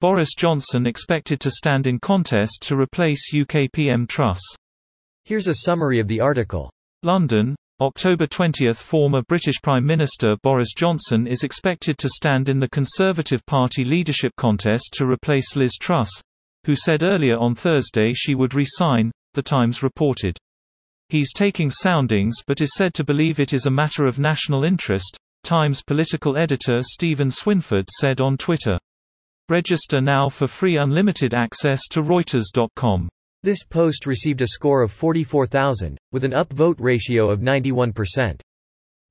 Boris Johnson expected to stand in contest to replace UK PM Truss. Here's a summary of the article. London, October 20 – Former British Prime Minister Boris Johnson is expected to stand in the Conservative Party leadership contest to replace Liz Truss, who said earlier on Thursday she would resign, The Times reported. He's taking soundings but is said to believe it is a matter of national interest, Times political editor Stephen Swinford said on Twitter. Register now for free unlimited access to Reuters.com. This post received a score of 44,000, with an upvote ratio of 91%.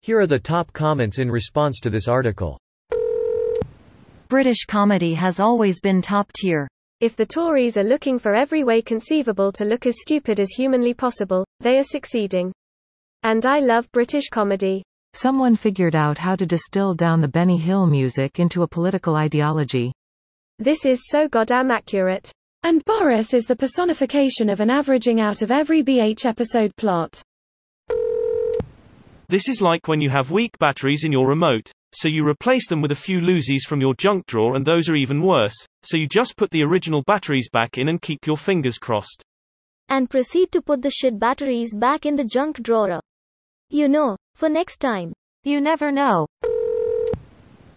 Here are the top comments in response to this article. British comedy has always been top tier. If the Tories are looking for every way conceivable to look as stupid as humanly possible, they are succeeding. And I love British comedy. Someone figured out how to distill down the Benny Hill music into a political ideology. This is so goddamn accurate. And Boris is the personification of an averaging out of every BH episode plot. This is like when you have weak batteries in your remote, so you replace them with a few losies from your junk drawer and those are even worse, so you just put the original batteries back in and keep your fingers crossed. And proceed to put the shit batteries back in the junk drawer. You know, for next time. You never know.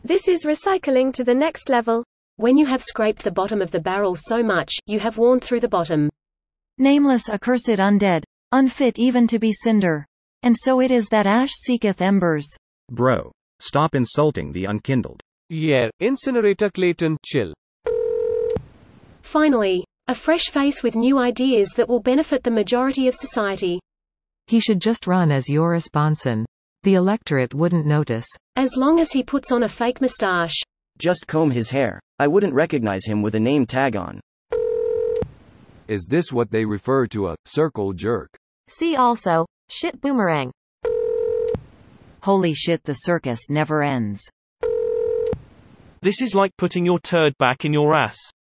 This is recycling to the next level. When you have scraped the bottom of the barrel so much, you have worn through the bottom. Nameless accursed undead, unfit even to be cinder. And so it is that ash seeketh embers. Bro. Stop insulting the unkindled. Yeah, incinerator Clayton, chill. Finally, a fresh face with new ideas that will benefit the majority of society. He should just run as Joris Bonson. The electorate wouldn't notice. As long as he puts on a fake moustache. Just comb his hair. I wouldn't recognize him with a name tag on. Is this what they refer to a circle jerk? See also, shit boomerang. Holy shit the circus never ends. This is like putting your turd back in your ass.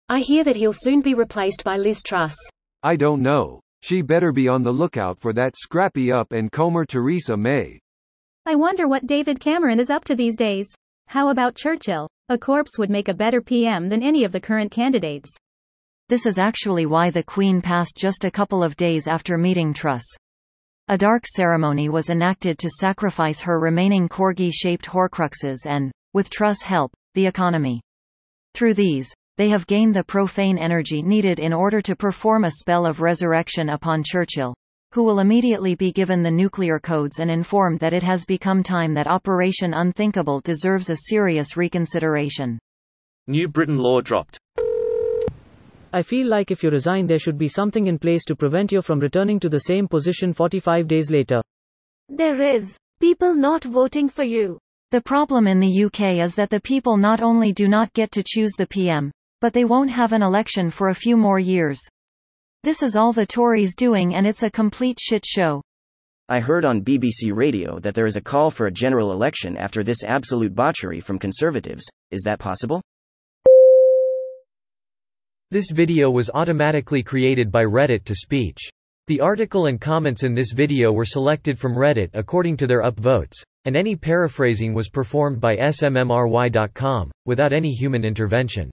I hear that he'll soon be replaced by Liz Truss. I don't know. She better be on the lookout for that scrappy up and comer Theresa May. I wonder what David Cameron is up to these days. How about Churchill? A corpse would make a better PM than any of the current candidates. This is actually why the Queen passed just a couple of days after meeting Truss. A dark ceremony was enacted to sacrifice her remaining corgi-shaped horcruxes and, with Truss' help, the economy. Through these, they have gained the profane energy needed in order to perform a spell of resurrection upon Churchill, who will immediately be given the nuclear codes and informed that it has become time that Operation Unthinkable deserves a serious reconsideration. New Britain law dropped. I feel like if you resign there should be something in place to prevent you from returning to the same position 45 days later. There is. People not voting for you. The problem in the UK is that the people not only do not get to choose the PM, but they won't have an election for a few more years. This is all the Tories doing and it's a complete shit show. I heard on BBC Radio that there is a call for a general election after this absolute botchery from Conservatives. Is that possible? This video was automatically created by Reddit to speech. The article and comments in this video were selected from Reddit according to their upvotes, and any paraphrasing was performed by smmry.com, without any human intervention.